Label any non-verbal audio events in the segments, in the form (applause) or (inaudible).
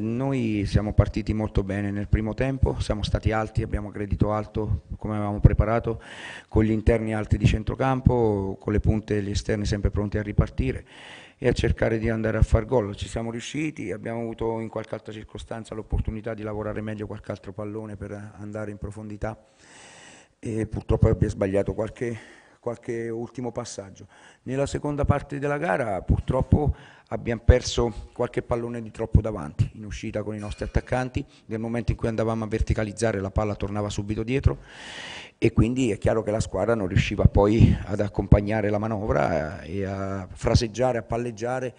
Noi siamo partiti molto bene nel primo tempo, siamo stati alti, abbiamo aggredito alto come avevamo preparato, con gli interni alti di centrocampo, con le punte e gli esterni sempre pronti a ripartire e a cercare di andare a far gol. Ci siamo riusciti, abbiamo avuto in qualche altra circostanza l'opportunità di lavorare meglio qualche altro pallone per andare in profondità e purtroppo abbiamo sbagliato qualche qualche ultimo passaggio. Nella seconda parte della gara purtroppo abbiamo perso qualche pallone di troppo davanti, in uscita con i nostri attaccanti, nel momento in cui andavamo a verticalizzare la palla tornava subito dietro e quindi è chiaro che la squadra non riusciva poi ad accompagnare la manovra eh, e a fraseggiare, a palleggiare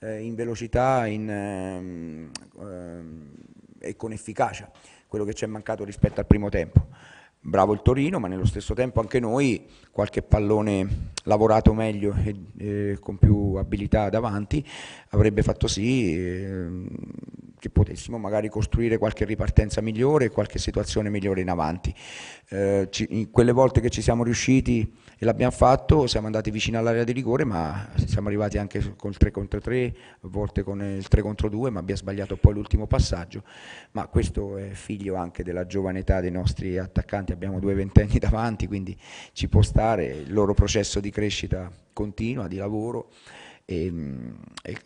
eh, in velocità in, ehm, ehm, e con efficacia, quello che ci è mancato rispetto al primo tempo bravo il Torino, ma nello stesso tempo anche noi qualche pallone lavorato meglio e, e con più abilità davanti avrebbe fatto sì eh, che potessimo magari costruire qualche ripartenza migliore qualche situazione migliore in avanti. Eh, ci, in quelle volte che ci siamo riusciti e l'abbiamo fatto, siamo andati vicino all'area di rigore, ma siamo arrivati anche col 3 contro 3, a volte con il 3 contro 2, ma abbiamo sbagliato poi l'ultimo passaggio. Ma questo è figlio anche della giovane età dei nostri attaccanti, abbiamo due ventenni davanti, quindi ci può stare, il loro processo di crescita continua, di lavoro e, e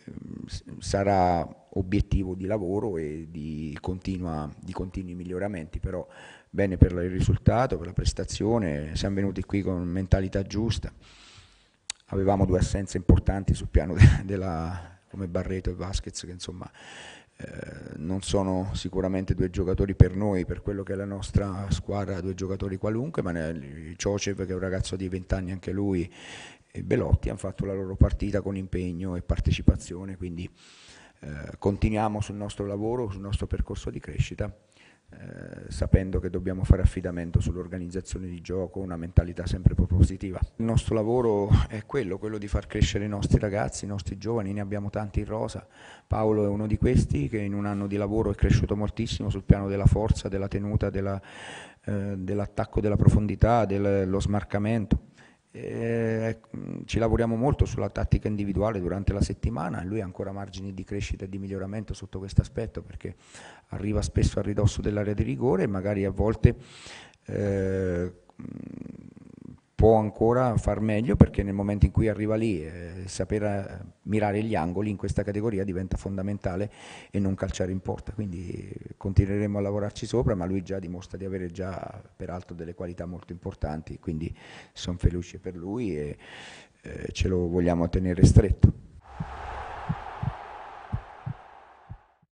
sarà obiettivo di lavoro e di, continua, di continui miglioramenti, però bene per il risultato, per la prestazione, siamo venuti qui con mentalità giusta, avevamo due assenze importanti sul piano (laughs) de, della, come Barreto e Vasquez che insomma eh, non sono sicuramente due giocatori per noi, per quello che è la nostra squadra, due giocatori qualunque, ma Ciocev che è un ragazzo di 20 anni anche lui e Belotti hanno fatto la loro partita con impegno e partecipazione, quindi eh, continuiamo sul nostro lavoro, sul nostro percorso di crescita, eh, sapendo che dobbiamo fare affidamento sull'organizzazione di gioco, una mentalità sempre propositiva. Il nostro lavoro è quello, quello di far crescere i nostri ragazzi, i nostri giovani, ne abbiamo tanti in rosa, Paolo è uno di questi che in un anno di lavoro è cresciuto moltissimo sul piano della forza, della tenuta, dell'attacco, dell della profondità, dello smarcamento eh, ci lavoriamo molto sulla tattica individuale durante la settimana. Lui ha ancora margini di crescita e di miglioramento sotto questo aspetto perché arriva spesso a ridosso dell'area di rigore e magari a volte eh, può ancora far meglio perché nel momento in cui arriva lì eh, saper eh, mirare gli angoli in questa categoria diventa fondamentale e non calciare in porta. Quindi continueremo a lavorarci sopra ma lui già dimostra di avere già peraltro delle qualità molto importanti quindi sono felice per lui e eh, ce lo vogliamo tenere stretto